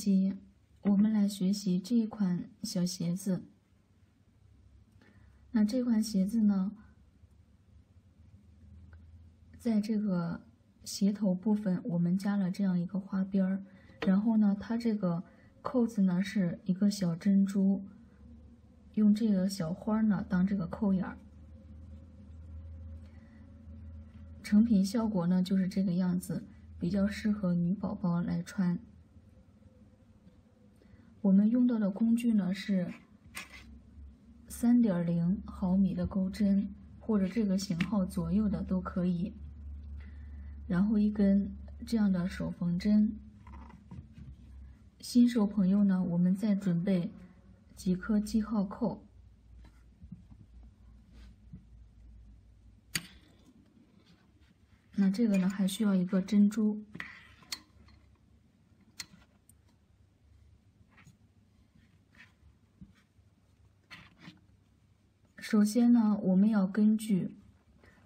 集，我们来学习这一款小鞋子。那这款鞋子呢，在这个鞋头部分，我们加了这样一个花边儿，然后呢，它这个扣子呢是一个小珍珠，用这个小花呢当这个扣眼儿。成品效果呢就是这个样子，比较适合女宝宝来穿。我们用到的工具呢是三点零毫米的钩针，或者这个型号左右的都可以。然后一根这样的手缝针。新手朋友呢，我们再准备几颗记号扣。那这个呢，还需要一个珍珠。首先呢，我们要根据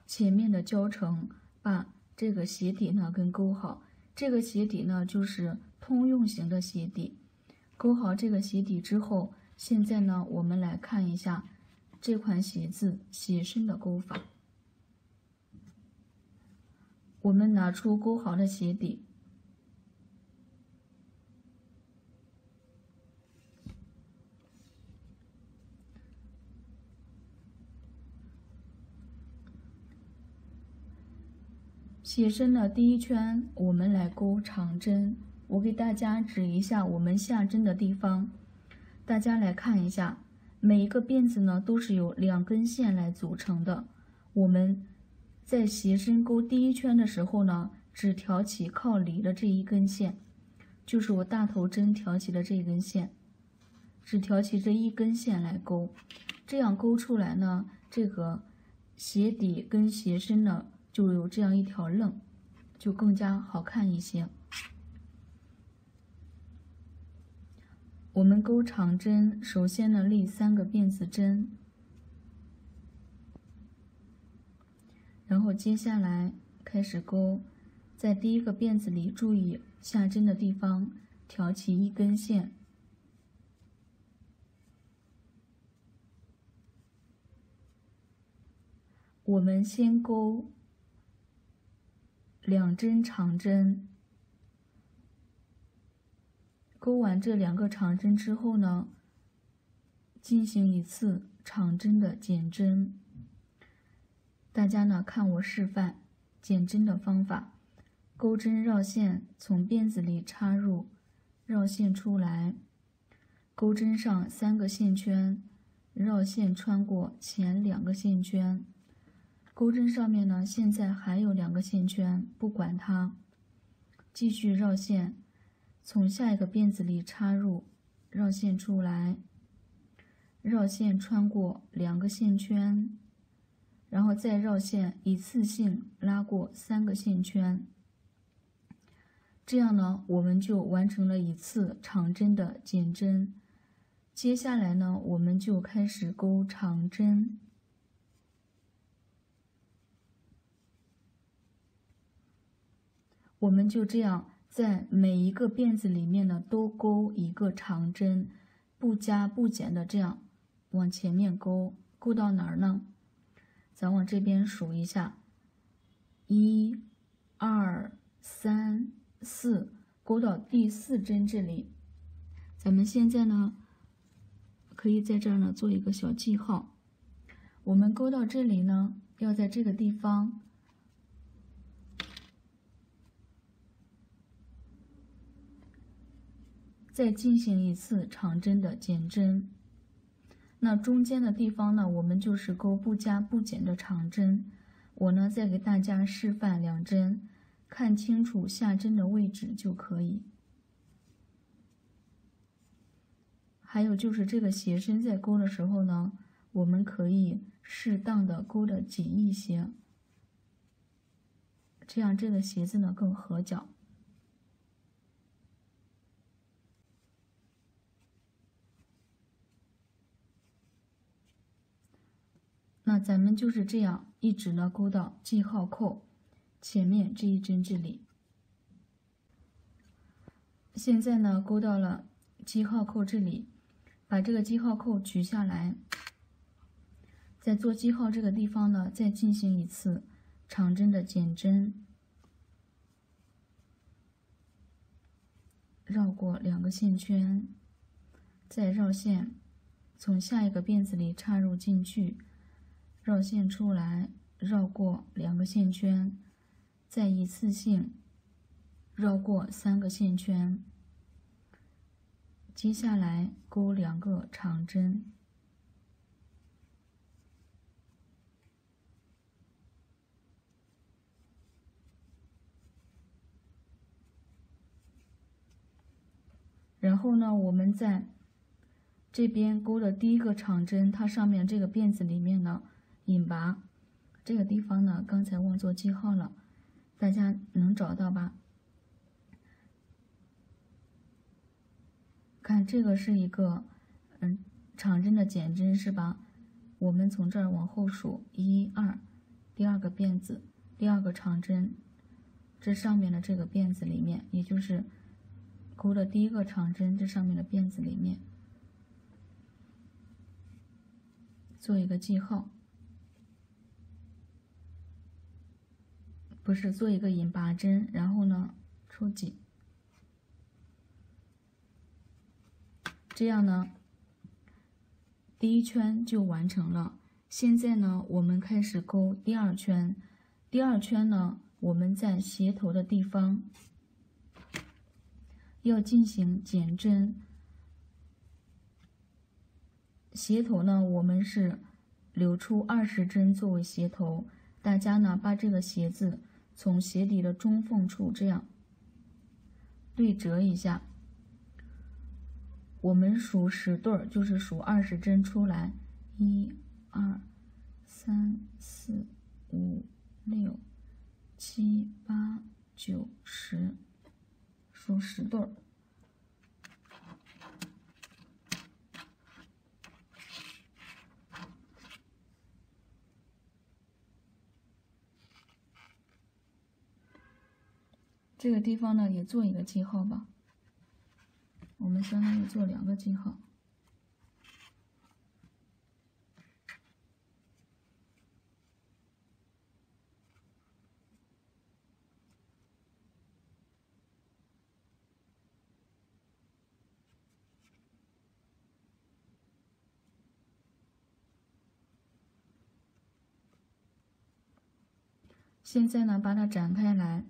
前面的教程，把这个鞋底呢跟勾好。这个鞋底呢就是通用型的鞋底。勾好这个鞋底之后，现在呢我们来看一下这款鞋子鞋身的勾法。我们拿出勾好的鞋底。鞋身的第一圈，我们来钩长针。我给大家指一下我们下针的地方，大家来看一下，每一个辫子呢都是由两根线来组成的。我们在鞋身钩第一圈的时候呢，只挑起靠里的这一根线，就是我大头针挑起的这一根线，只挑起这一根线来钩，这样钩出来呢，这个鞋底跟鞋身呢。就有这样一条楞，就更加好看一些。我们钩长针，首先呢立三个辫子针，然后接下来开始钩，在第一个辫子里注意下针的地方挑起一根线。我们先钩。两针长针，钩完这两个长针之后呢，进行一次长针的减针。大家呢看我示范减针的方法：钩针绕线，从辫子里插入，绕线出来，钩针上三个线圈，绕线穿过前两个线圈。钩针上面呢，现在还有两个线圈，不管它，继续绕线，从下一个辫子里插入，绕线出来，绕线穿过两个线圈，然后再绕线，一次性拉过三个线圈。这样呢，我们就完成了一次长针的减针。接下来呢，我们就开始钩长针。我们就这样在每一个辫子里面呢，都钩一个长针，不加不减的这样往前面钩，钩到哪儿呢？咱往这边数一下，一、二、三、四，钩到第四针这里。咱们现在呢，可以在这儿呢做一个小记号。我们钩到这里呢，要在这个地方。再进行一次长针的减针，那中间的地方呢，我们就是钩不加不减的长针。我呢，再给大家示范两针，看清楚下针的位置就可以。还有就是这个鞋身在钩的时候呢，我们可以适当的钩的紧一些，这样这个鞋子呢更合脚。那咱们就是这样一直呢钩到记号扣前面这一针这里。现在呢，勾到了记号扣这里，把这个记号扣取下来，在做记号这个地方呢，再进行一次长针的减针，绕过两个线圈，再绕线，从下一个辫子里插入进去，绕线出来，绕过两个线圈，再一次性。绕过三个线圈，接下来钩两个长针，然后呢，我们在这边钩的第一个长针，它上面这个辫子里面呢，引拔这个地方呢，刚才忘做记号了，大家能找到吧？看这个是一个，嗯，长针的减针是吧？我们从这儿往后数，一二，第二个辫子，第二个长针，这上面的这个辫子里面，也就是钩的第一个长针，这上面的辫子里面，做一个记号，不是做一个引拔针，然后呢，抽紧。这样呢，第一圈就完成了。现在呢，我们开始勾第二圈。第二圈呢，我们在鞋头的地方要进行减针。鞋头呢，我们是留出二十针作为鞋头。大家呢，把这个鞋子从鞋底的中缝处这样对折一下。我们数十对儿，就是数二十针出来，一、二、三、四、五、六、七、八、九、十，数十对儿。这个地方呢，也做一个记号吧。我们相当于做两个记号。现在呢，把它展开来，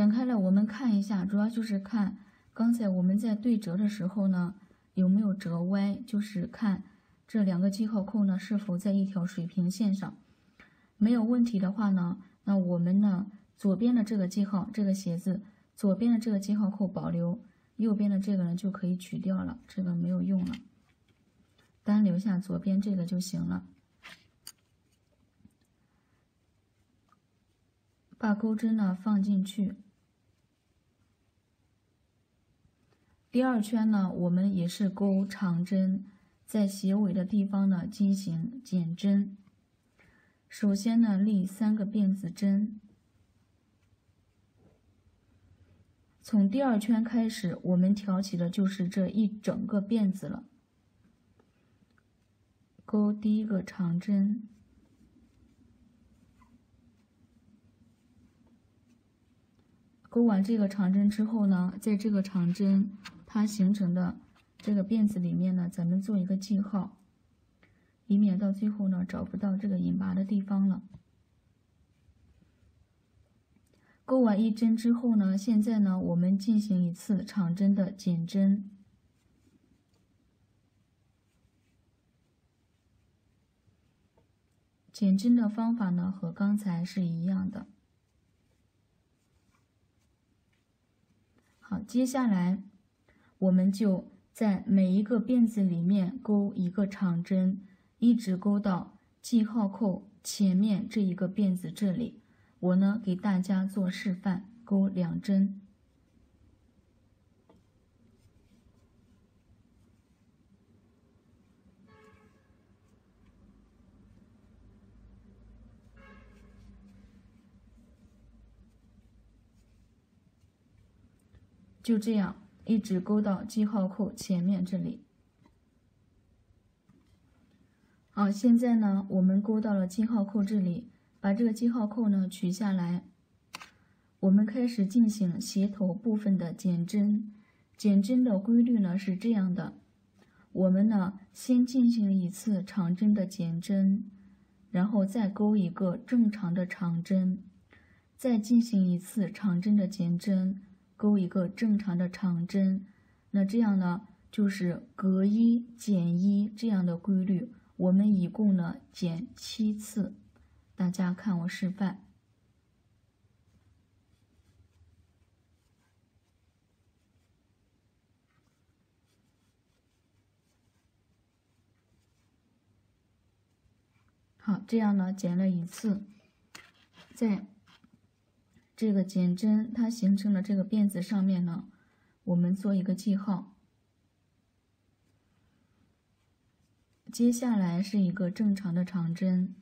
展开了，我们看一下，主要就是看。刚才我们在对折的时候呢，有没有折歪？就是看这两个记号扣呢是否在一条水平线上。没有问题的话呢，那我们呢左边的这个记号，这个鞋子左边的这个记号扣保留，右边的这个呢就可以取掉了，这个没有用了，单留下左边这个就行了。把钩针呢放进去。第二圈呢，我们也是钩长针，在鞋尾的地方呢进行减针。首先呢，立三个辫子针。从第二圈开始，我们挑起的就是这一整个辫子了。钩第一个长针，钩完这个长针之后呢，在这个长针。它形成的这个辫子里面呢，咱们做一个记号，以免到最后呢找不到这个引拔的地方了。钩完一针之后呢，现在呢我们进行一次长针的减针。减针的方法呢和刚才是一样的。好，接下来。我们就在每一个辫子里面钩一个长针，一直钩到记号扣前面这一个辫子这里。我呢给大家做示范，钩两针。就这样一直勾到记号扣前面这里。好，现在呢，我们勾到了记号扣这里，把这个记号扣呢取下来。我们开始进行鞋头部分的减针。减针的规律呢是这样的：我们呢先进行一次长针的减针，然后再勾一个正常的长针，再进行一次长针的减针，勾一个正常的长针。那这样呢就是隔一减一这样的规律。我们一共呢减七次，大家看我示范。好，这样呢减了一次，在这个减针它形成了这个辫子上面呢，我们做一个记号。接下来是一个正常的长针，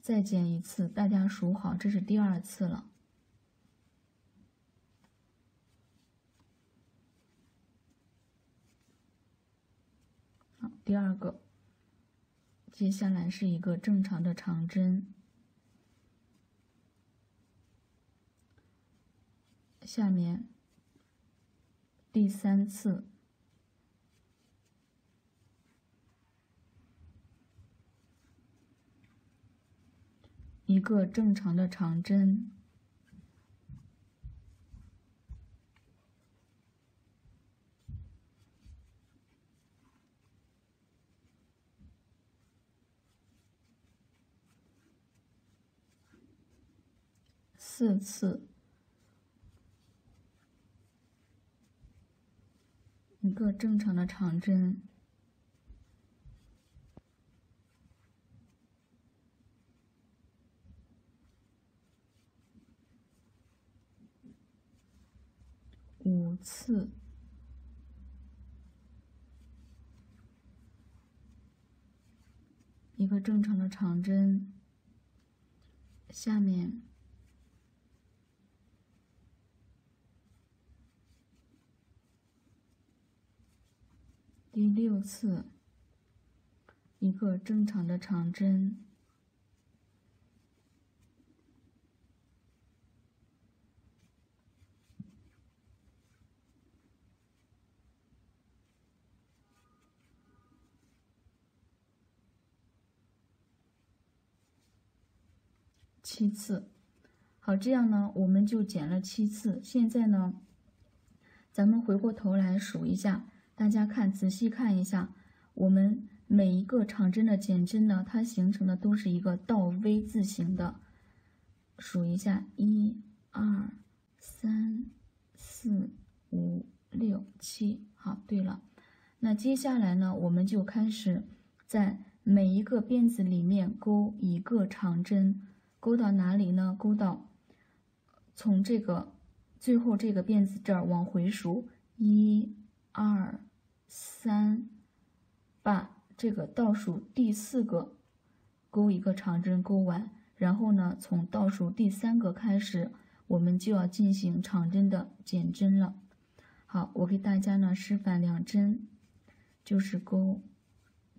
再剪一次，大家数好，这是第二次了。好，第二个，接下来是一个正常的长针，下面。第三次，一个正常的长针，四次。一个正常的长针，五次，一个正常的长针，下面。第六次，一个正常的长针，七次。好，这样呢，我们就剪了七次。现在呢，咱们回过头来数一下。大家看，仔细看一下，我们每一个长针的减针呢，它形成的都是一个倒 V 字形的。数一下，一、二、三、四、五、六、七。好，对了，那接下来呢，我们就开始在每一个辫子里面勾一个长针，勾到哪里呢？勾到从这个最后这个辫子这儿往回数，一、二。三，把这个倒数第四个勾一个长针勾完，然后呢，从倒数第三个开始，我们就要进行长针的减针了。好，我给大家呢示范两针，就是勾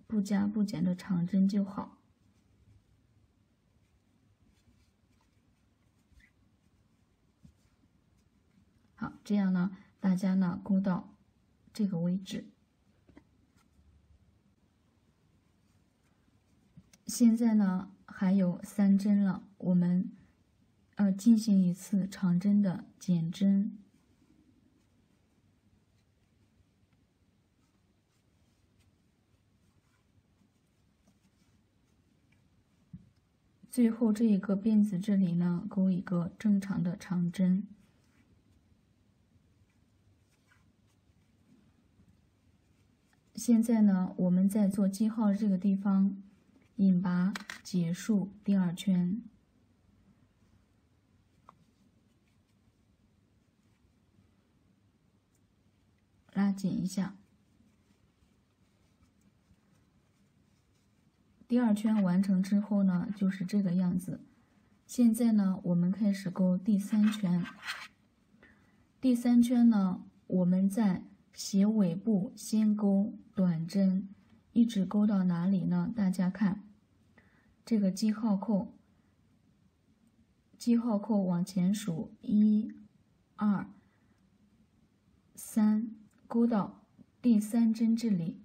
不加不减的长针就好。好，这样呢，大家呢勾到这个位置。现在呢还有三针了，我们呃进行一次长针的减针，最后这一个辫子这里呢勾一个正常的长针。现在呢我们在做记号这个地方。引拔结束第二圈，拉紧一下。第二圈完成之后呢，就是这个样子。现在呢，我们开始钩第三圈。第三圈呢，我们在鞋尾部先钩短针，一直钩到哪里呢？大家看，这个记号扣，记号扣往前数，一、二、三，钩到第三针这里，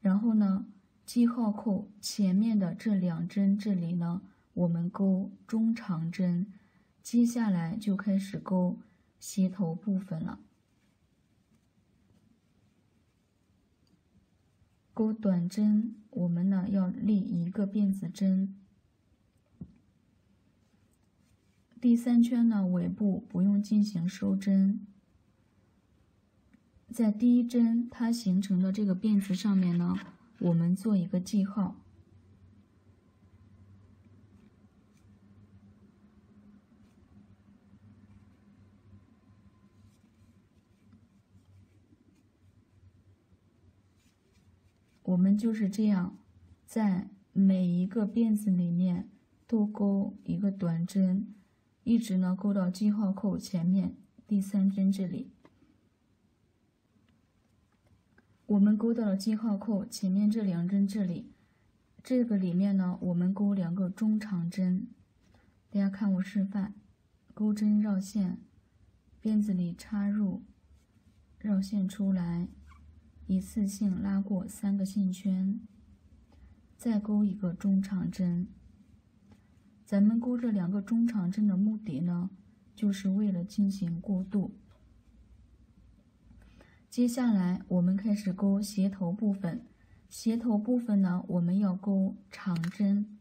然后呢，记号扣前面的这两针这里呢。我们钩中长针，接下来就开始钩鞋头部分了。钩短针，我们呢要立一个辫子针。第三圈呢尾部不用进行收针，在第一针它形成的这个辫子上面呢，我们做一个记号。我们就是这样，在每一个辫子里面都钩一个短针，一直呢钩到记号扣前面第三针这里。我们钩到了记号扣前面这两针这里，这个里面呢，我们钩两个中长针。大家看我示范，钩针绕线，辫子里插入，绕线出来。一次性拉过三个线圈，再钩一个中长针。咱们钩这两个中长针的目的呢，就是为了进行过渡。接下来我们开始钩鞋头部分，鞋头部分呢，我们要钩长针，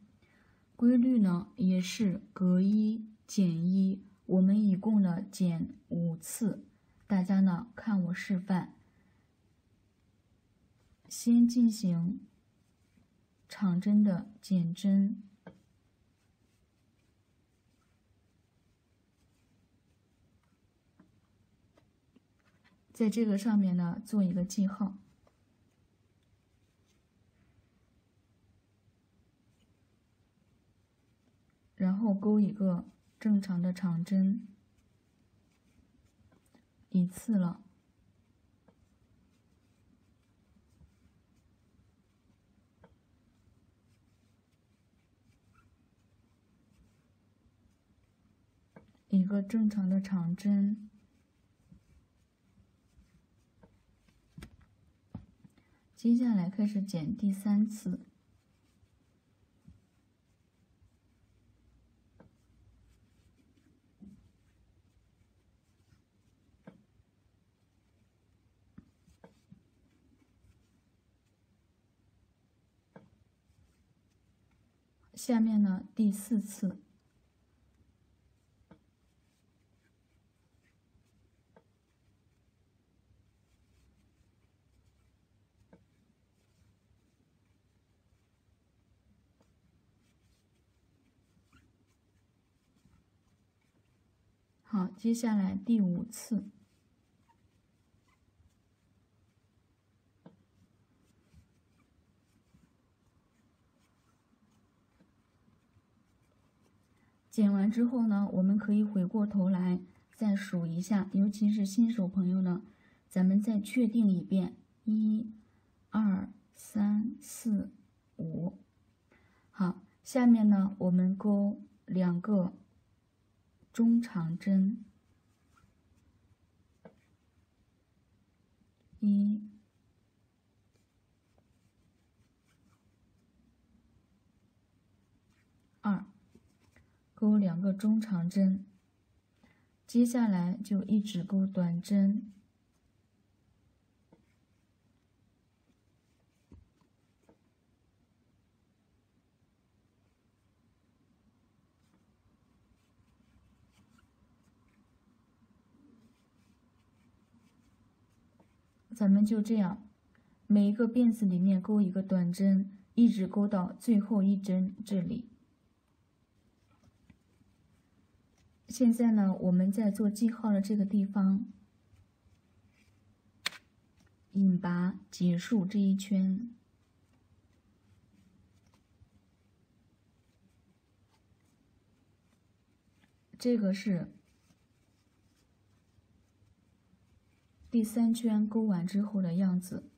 规律呢也是隔一减一，我们一共呢减五次。大家呢看我示范。先进行长针的减针，在这个上面呢做一个记号，然后钩一个正常的长针，一次了。一个正常的长针，接下来开始剪第三次，下面呢第四次。好，接下来第五次，剪完之后呢，我们可以回过头来再数一下，尤其是新手朋友呢，咱们再确定一遍，一、二、三、四、五。好，下面呢，我们钩两个。中长针，一、二，钩两个中长针，接下来就一直钩短针。咱就这样，每一个辫子里面钩一个短针，一直钩到最后一针这里。现在呢，我们在做记号的这个地方，引拔结束这一圈。这个是第三圈勾完之后的样子。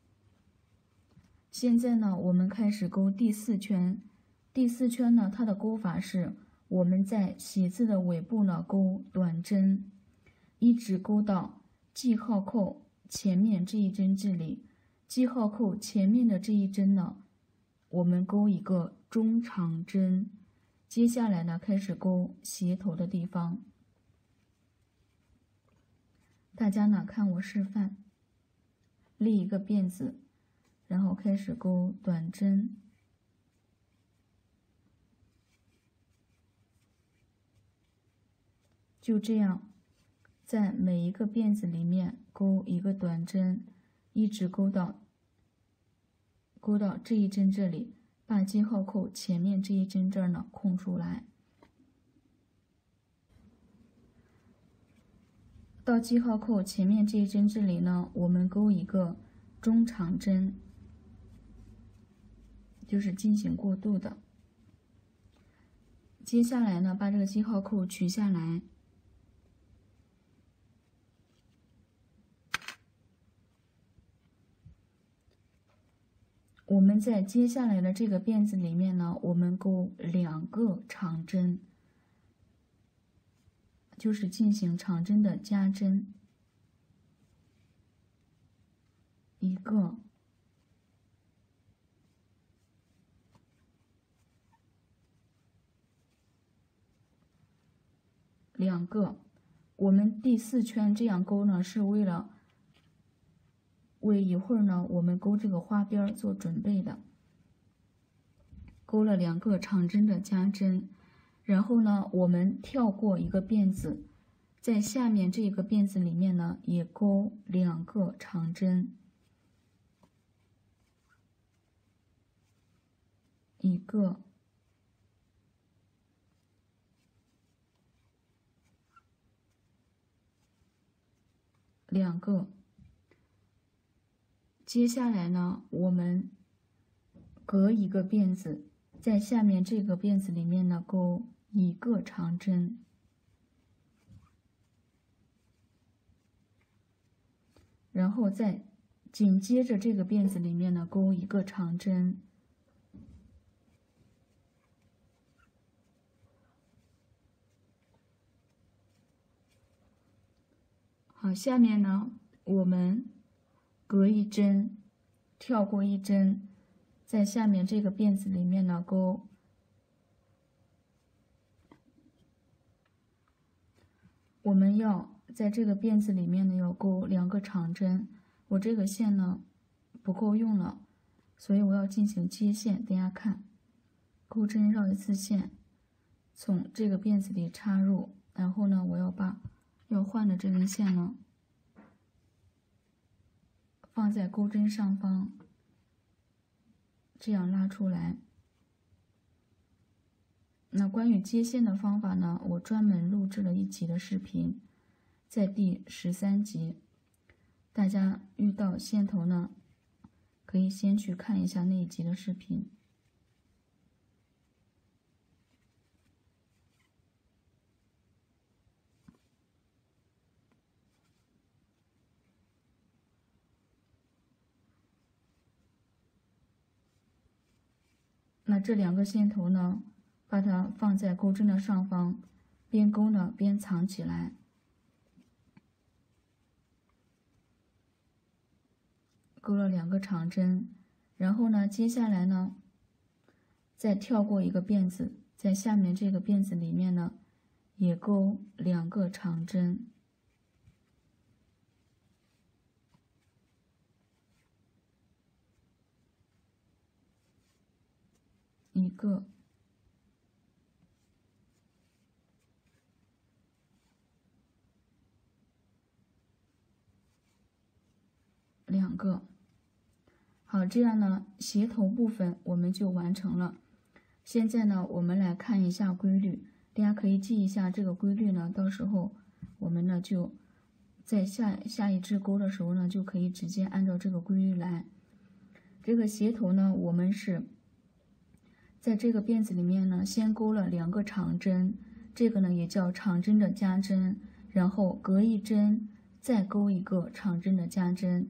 现在呢，我们开始勾第四圈。第四圈呢，它的勾法是我们在喜字的尾部呢勾短针，一直勾到记号扣前面这一针这里。记号扣前面的这一针呢，我们勾一个中长针。接下来呢，开始勾鞋头的地方。大家呢，看我示范，立一个辫子，然后开始勾短针。就这样，在每一个辫子里面勾一个短针，一直勾到勾到这一针这里，把记号扣前面这一针这儿呢空出来。到记号扣前面这一针这里呢，我们勾一个中长针，就是进行过渡的。接下来呢，把这个记号扣取下来。我们在接下来的这个辫子里面呢，我们勾两个长针，就是进行长针的加针，一个，两个。我们第四圈这样勾呢，是为了。为一会儿呢，我们勾这个花边做准备的。勾了两个长针的加针，然后呢，我们跳过一个辫子，在下面这个辫子里面呢，也勾两个长针，一个，两个。接下来呢，我们隔一个辫子，在下面这个辫子里面呢勾一个长针，然后再紧接着这个辫子里面呢勾一个长针。好，下面呢我们。隔一针，跳过一针，在下面这个辫子里面呢勾。我们要在这个辫子里面呢要勾两个长针，我这个线呢不够用了，所以我要进行接线。大家看，钩针绕一次线，从这个辫子里插入，然后呢，我要把要换的这根线呢。放在钩针上方，这样拉出来。那关于接线的方法呢？我专门录制了一集的视频，在第十三集，大家遇到线头呢，可以先去看一下那一集的视频。那这两个线头呢，把它放在钩针的上方，边钩呢边藏起来，勾了两个长针，然后呢，接下来呢，再跳过一个辫子，在下面这个辫子里面呢，也勾两个长针。一个，两个，好，这样呢，鞋头部分我们就完成了。现在呢，我们来看一下规律，大家可以记一下这个规律呢，到时候我们呢就在下下一支钩的时候呢，就可以直接按照这个规律来。这个鞋头呢，我们是。在这个辫子里面呢，先勾了两个长针，这个呢也叫长针的加针，然后隔一针再钩一个长针的加针，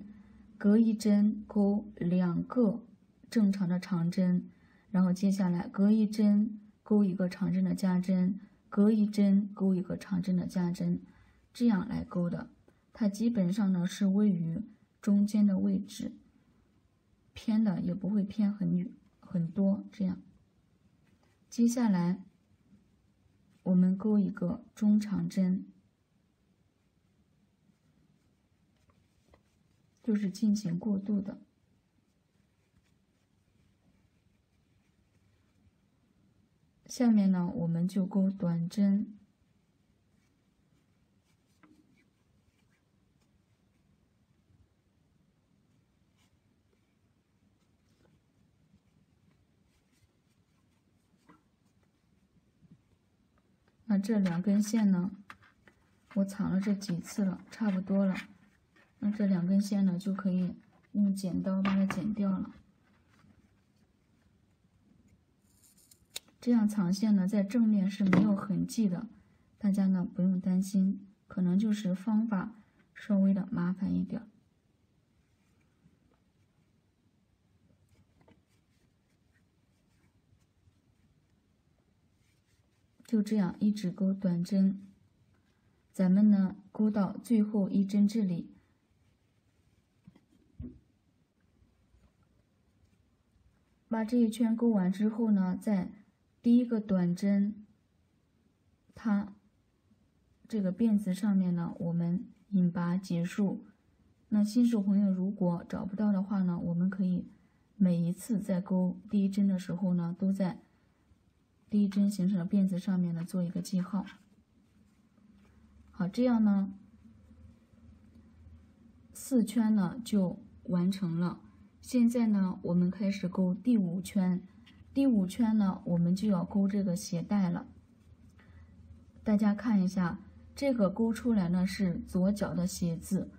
隔一针钩两个正常的长针，然后接下来隔一针钩一个长针的加针，隔一针钩一个长针的加针，这样来钩的。它基本上呢是位于中间的位置，偏的也不会偏很远很多，这样。接下来。我们钩一个中长针，就是进行过渡的。下面呢，我们就钩短针。那这两根线呢？我藏了这几次了，差不多了。那这两根线呢，就可以用剪刀把它剪掉了。这样藏线呢，在正面是没有痕迹的，大家呢不用担心，可能就是方法稍微的麻烦一点。就这样一直钩短针，咱们呢钩到最后一针这里，把这一圈钩完之后呢，在第一个短针，它这个辫子上面呢，我们引拔结束。那新手朋友如果找不到的话呢，我们可以每一次在钩第一针的时候呢，都在。第一针形成的辫子上面呢，做一个记号。好，这样呢，四圈呢就完成了。现在呢，我们开始钩第五圈。第五圈呢，我们就要钩这个鞋带了。大家看一下，这个钩出来呢是左脚的鞋子，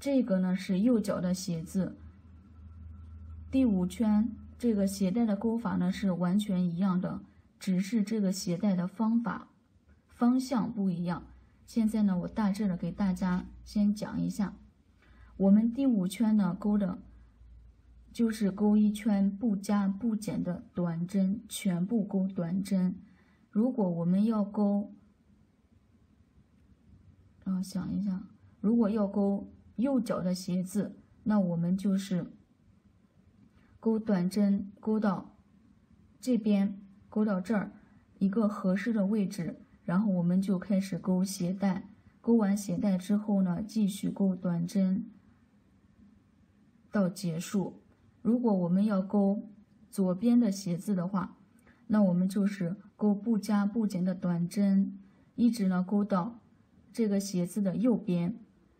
这个呢是右脚的鞋子。第五圈。这个鞋带的钩法呢是完全一样的，只是这个鞋带的方法、方向不一样。现在呢，我大致的给大家先讲一下。我们第五圈呢钩的，就是钩一圈不加不减的短针，全部钩短针。如果我们要钩，啊，想一下，如果要钩右脚的鞋子，那我们就是。钩短针，钩到这边，钩到这儿一个合适的位置，然后我们就开始钩鞋带。钩完鞋带之后呢，继续钩短针到结束。如果我们要钩左边的鞋子的话，那我们就是钩不加不减的短针，一直呢钩到这个鞋子的右边，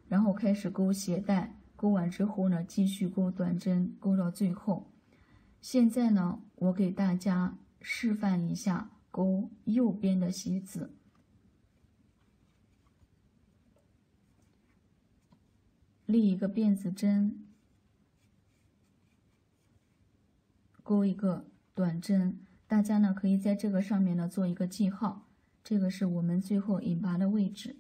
然后开始钩鞋带。钩完之后呢，继续钩短针，钩到最后。现在呢，我给大家示范一下钩右边的鞋子，立一个辫子针，钩一个短针。大家呢可以在这个上面呢做一个记号，这个是我们最后引拔的位置。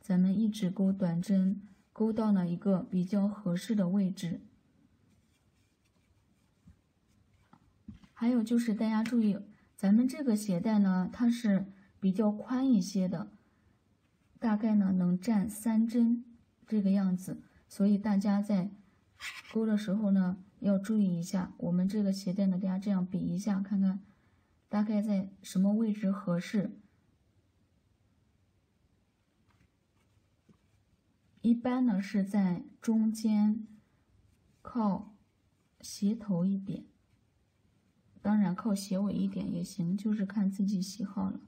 咱们一直钩短针，钩到了一个比较合适的位置。还有就是大家注意，咱们这个鞋带呢，它是比较宽一些的，大概呢能占三针这个样子，所以大家在钩的时候呢要注意一下。我们这个鞋垫呢，大家这样比一下，看看大概在什么位置合适。一般呢是在中间，靠鞋头一点。当然，靠鞋尾一点也行，就是看自己喜好了。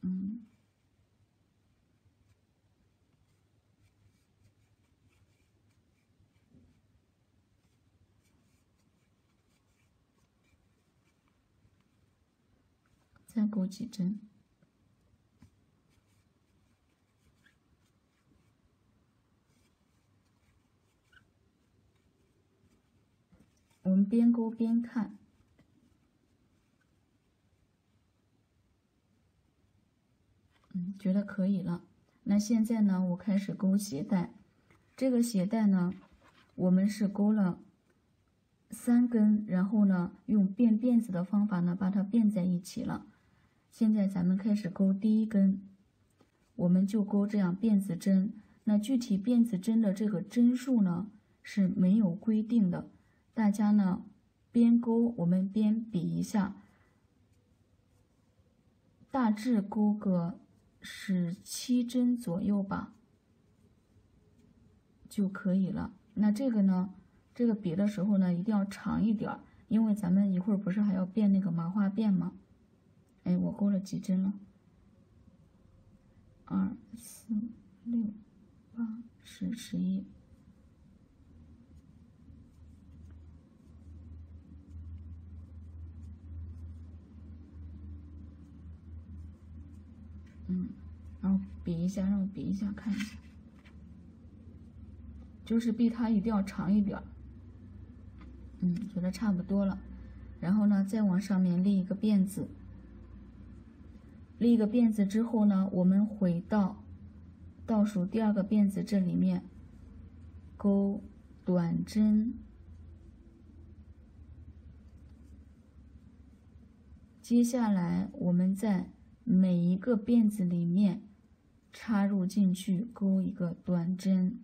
嗯，再钩几针。我们边勾边看。嗯，觉得可以了。那现在呢，我开始勾鞋带。这个鞋带呢，我们是勾了三根，然后呢，用变辫子的方法呢，把它变在一起了。现在咱们开始勾第一根，我们就勾这样辫子针。那具体辫子针的这个针数呢是没有规定的，大家呢边勾我们边比一下，大致勾个。十七针左右吧，就可以了。那这个呢，这个比的时候呢，一定要长一点，因为咱们一会儿不是还要变那个麻花辫吗？哎，我勾了几针了？二、四、六、八、十、十一。嗯，然后比一下，让我比一下，看一下，就是比它一定要长一点。嗯，觉得差不多了。然后呢，再往上面立一个辫子。立一个辫子之后呢，我们回到倒数第二个辫子这里面，钩短针。接下来我们在。每一个辫子里面插入进去，钩一个短针。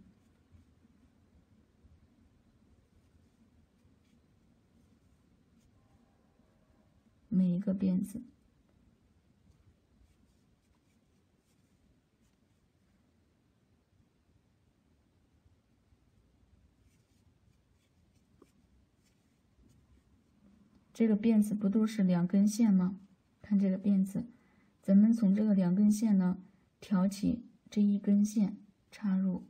每一个辫子，这个辫子不都是两根线吗？看这个辫子。咱们从这个两根线呢，挑起这一根线插入。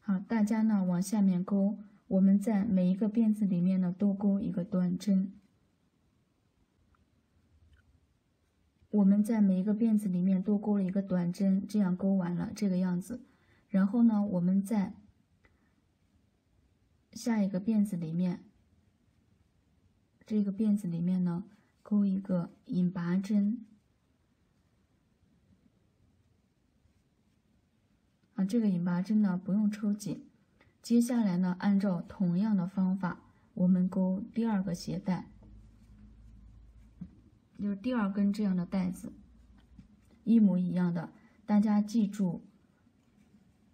好，大家呢往下面勾，我们在每一个辫子里面呢都勾一个短针。我们在每一个辫子里面都勾了一个短针，这样勾完了这个样子，然后呢，我们在。下一个辫子里面，这个辫子里面呢，钩一个引拔针。啊，这个引拔针呢不用抽紧。接下来呢，按照同样的方法，我们钩第二个鞋带，就是第二根这样的带子，一模一样的。大家记住，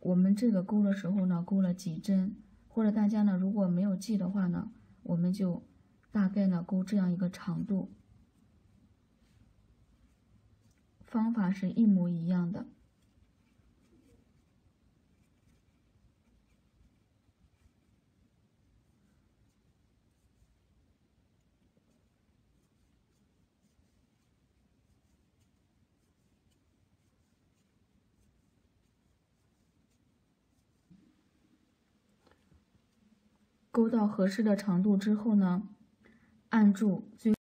我们这个钩的时候呢，钩了几针。或者大家呢，如果没有记的话呢，我们就大概呢勾这样一个长度，方法是一模一样的。勾到合适的长度之后呢，按住最。